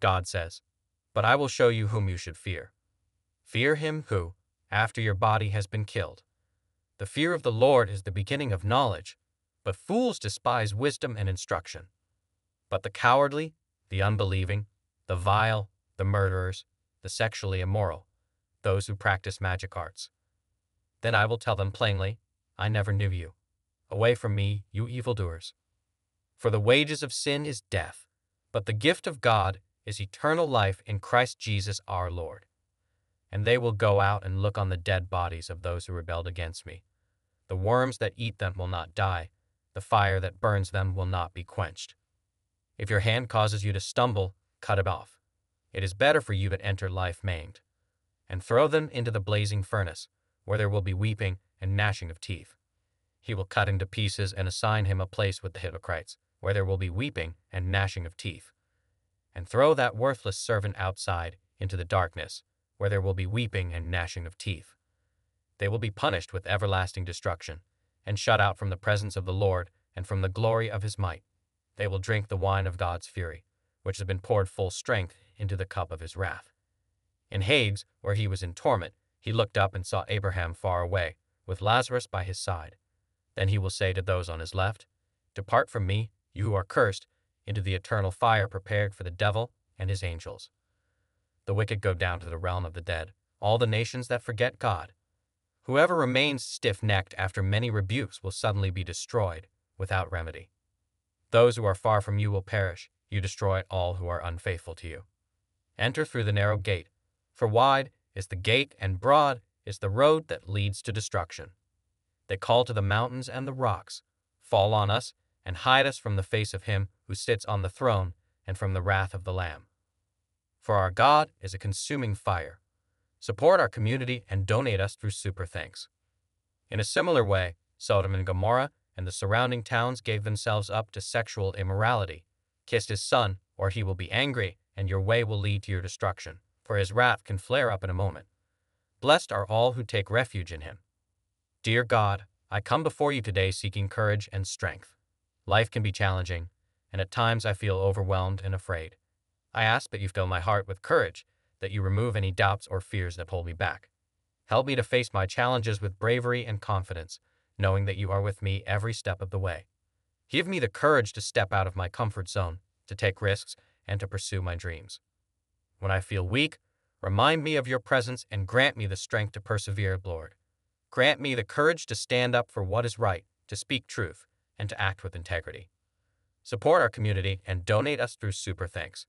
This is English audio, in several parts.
God says, But I will show you whom you should fear. Fear him who, after your body has been killed. The fear of the Lord is the beginning of knowledge, but fools despise wisdom and instruction. But the cowardly, the unbelieving, the vile, the murderers, the sexually immoral, those who practice magic arts. Then I will tell them plainly, I never knew you. Away from me, you evildoers. For the wages of sin is death, but the gift of God is eternal life in Christ Jesus our Lord. And they will go out and look on the dead bodies of those who rebelled against me. The worms that eat them will not die, the fire that burns them will not be quenched. If your hand causes you to stumble, cut it off. It is better for you to enter life maimed. And throw them into the blazing furnace, where there will be weeping and gnashing of teeth. He will cut him to pieces and assign him a place with the hypocrites, where there will be weeping and gnashing of teeth. And throw that worthless servant outside into the darkness, where there will be weeping and gnashing of teeth. They will be punished with everlasting destruction, and shut out from the presence of the Lord and from the glory of his might. They will drink the wine of God's fury, which has been poured full strength into the cup of his wrath. In Hades, where he was in torment, he looked up and saw Abraham far away, with Lazarus by his side. Then he will say to those on his left, Depart from me, you who are cursed, into the eternal fire prepared for the devil and his angels. The wicked go down to the realm of the dead, all the nations that forget God. Whoever remains stiff necked after many rebukes will suddenly be destroyed without remedy. Those who are far from you will perish, you destroy all who are unfaithful to you. Enter through the narrow gate, for wide is the gate and broad is the road that leads to destruction. They call to the mountains and the rocks, Fall on us, and hide us from the face of him who sits on the throne and from the wrath of the Lamb. For our God is a consuming fire. Support our community and donate us through Super Thanks. In a similar way, Sodom and Gomorrah and the surrounding towns gave themselves up to sexual immorality. Kiss his son, or he will be angry, and your way will lead to your destruction, for his wrath can flare up in a moment. Blessed are all who take refuge in him. Dear God, I come before you today seeking courage and strength. Life can be challenging, and at times I feel overwhelmed and afraid. I ask that you fill my heart with courage, that you remove any doubts or fears that hold me back. Help me to face my challenges with bravery and confidence, knowing that you are with me every step of the way. Give me the courage to step out of my comfort zone, to take risks, and to pursue my dreams. When I feel weak, remind me of your presence and grant me the strength to persevere, Lord. Grant me the courage to stand up for what is right, to speak truth, and to act with integrity. Support our community and donate us through Super Thanks.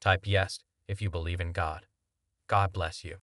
Type yes if you believe in God. God bless you.